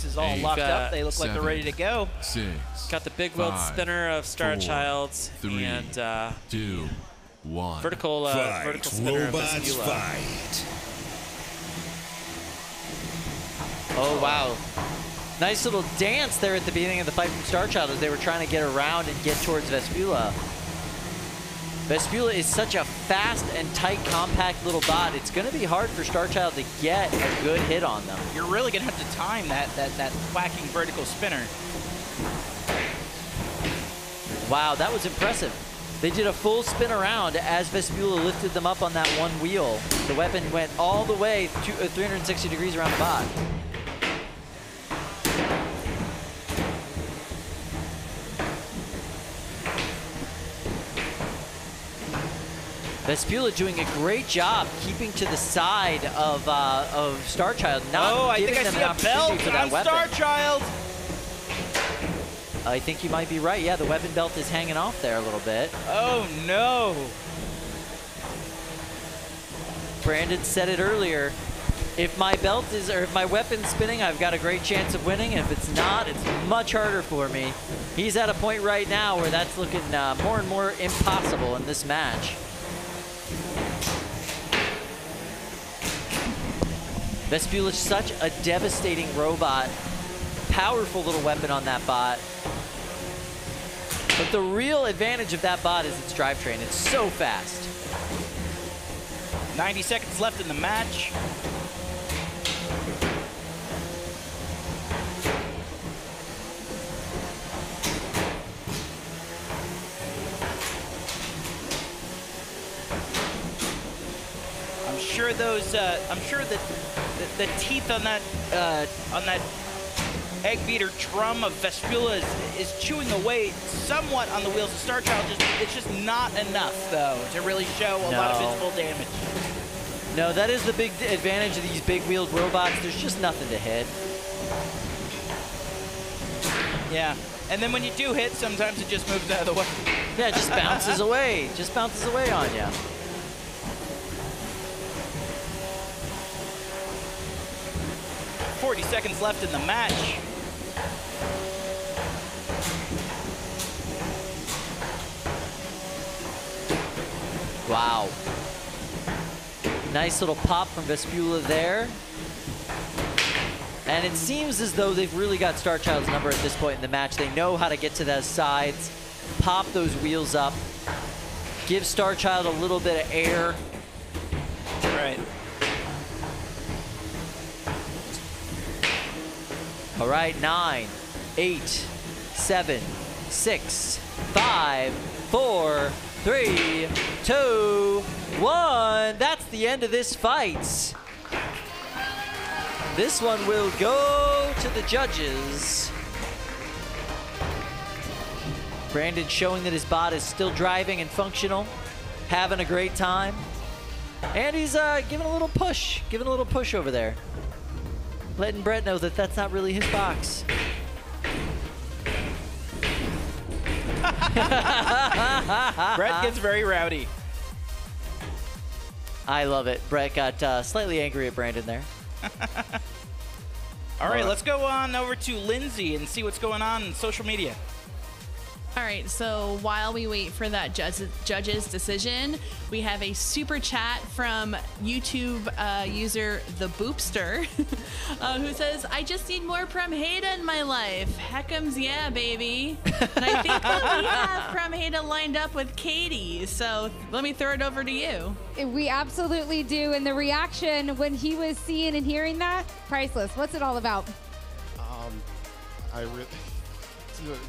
boxes all Eight, locked got up. They look like they're ready to go. Six. Got the big wheeled five, spinner of Star four, Child three, and uh, two, one. vertical uh, Fight, vertical spinner of robots, Vespula. fight. Oh, wow. Nice little dance there at the beginning of the fight from Starchild as they were trying to get around and get towards Vespula. Vespula is such a fast and tight, compact little bot. It's going to be hard for Starchild to get a good hit on them. You're really gonna have to time that that that whacking vertical spinner. Wow, that was impressive. They did a full spin around as Vespula lifted them up on that one wheel. The weapon went all the way to, uh, 360 degrees around the bot. Vespula doing a great job keeping to the side of uh, of Starchild, not oh, I think I see a belt for that on weapon. Star I think you might be right. Yeah, the weapon belt is hanging off there a little bit. Oh no. Brandon said it earlier. If my belt is, or if my weapon's spinning, I've got a great chance of winning. If it's not, it's much harder for me. He's at a point right now where that's looking uh, more and more impossible in this match. Vespula's such a devastating robot. Powerful little weapon on that bot. But the real advantage of that bot is its drivetrain. It's so fast. 90 seconds left in the match. Sure those. Uh, I'm sure that the, the teeth on that uh, on that egg beater drum of Vespula is, is chewing away somewhat on the wheels of Starchild. Just it's just not enough though to really show a lot of No. full damage. No, that is the big advantage of these big wheeled robots. There's just nothing to hit. Yeah. And then when you do hit, sometimes it just moves out of the way. Yeah, it just bounces away. Just bounces away on you. Forty seconds left in the match. Wow. Nice little pop from Vespula there. And it seems as though they've really got Starchild's number at this point in the match. They know how to get to those sides, pop those wheels up, give Star Child a little bit of air. Right. All right, nine, eight, seven, six, five, four, three, two, one. That's the end of this fight. This one will go to the judges. Brandon showing that his bot is still driving and functional, having a great time. And he's uh, giving a little push, giving a little push over there letting Brett know that that's not really his box. Brett gets very rowdy. I love it. Brett got uh, slightly angry at Brandon there. All right, let's go on over to Lindsay and see what's going on in social media. All right, so while we wait for that judge, judge's decision, we have a super chat from YouTube uh, user The Boopster, uh, who says, "I just need more Promheda in my life. Heckums, yeah, baby." And I think that we have Promheda lined up with Katie, so let me throw it over to you. We absolutely do. And the reaction when he was seeing and hearing that, priceless. What's it all about? Um, I re-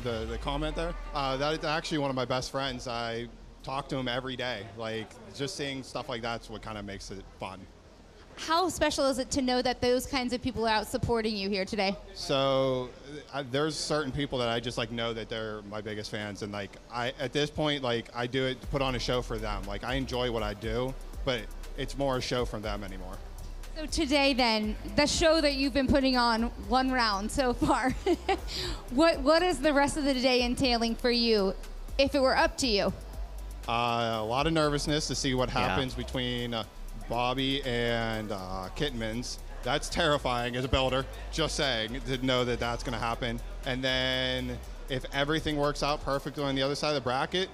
the, the comment there. Uh, that is actually one of my best friends. I talk to him every day. Like just seeing stuff like that's what kind of makes it fun. How special is it to know that those kinds of people are out supporting you here today? So I, there's certain people that I just like know that they're my biggest fans, and like I at this point like I do it to put on a show for them. Like I enjoy what I do, but it's more a show for them anymore. So today, then, the show that you've been putting on one round so far, what what is the rest of the day entailing for you? If it were up to you, Uh, a lot of nervousness to see what happens between uh, Bobby and uh, Kitmans. That's terrifying as a builder. Just saying to know that that's going to happen. And then if everything works out perfectly on the other side of the bracket,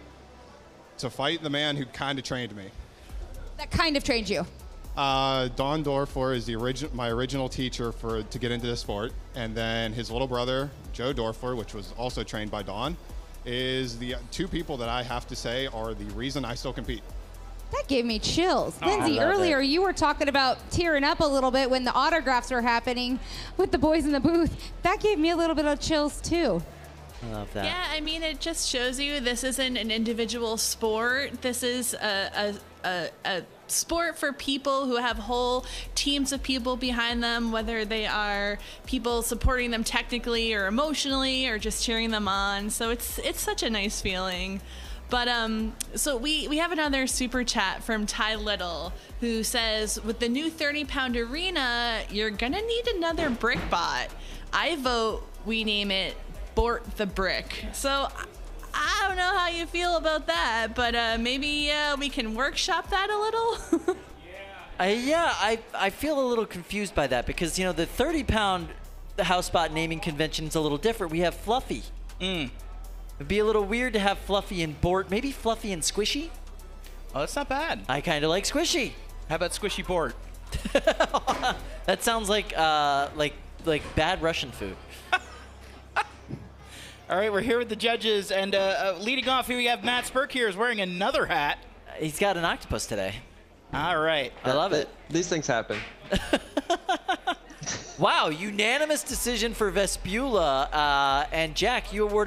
to fight the man who kind of trained me. That kind of trained you. Uh, Don Dorfer is the origin- my original teacher for to get into the sport, and then his little brother Joe Dorfer, which was also trained by Don, is the two people that I have to say are the reason I still compete. That gave me chills. I Lindsay, earlier it. you were talking about tearing up a little bit when the autographs were happening with the boys in the booth. That gave me a little bit of chills too. I love that. Yeah, I mean, it just shows you this isn't an individual sport. This is a, a, a, a sport for people who have whole teams of people behind them, whether they are people supporting them technically or emotionally or just cheering them on. So it's it's such a nice feeling. But um, so we we have another super chat from Ty Little who says, with the new 30 pound arena, you're gonna need another brick bot. I vote we name it Bort the Brick. So I- I don't know how you feel about that, but uh, maybe uh, we can workshop that a little. I, yeah, I, I feel a little confused by that because, you know, the 30 pound house bot naming convention is a little different. We have Fluffy. Mm. It'd be a little weird to have Fluffy and Bort. Maybe Fluffy and Squishy? Oh, that's not bad. I kind of like Squishy. How about Squishy Bort? That sounds like uh, like like bad Russian food. All right, we're here with the judges, and uh, uh, leading off here, we have Matt Spurk here is wearing another hat. He's got an octopus today. All right. I love it. These things happen. Wow, unanimous decision for Vespula. Uh, and Jack, you awarded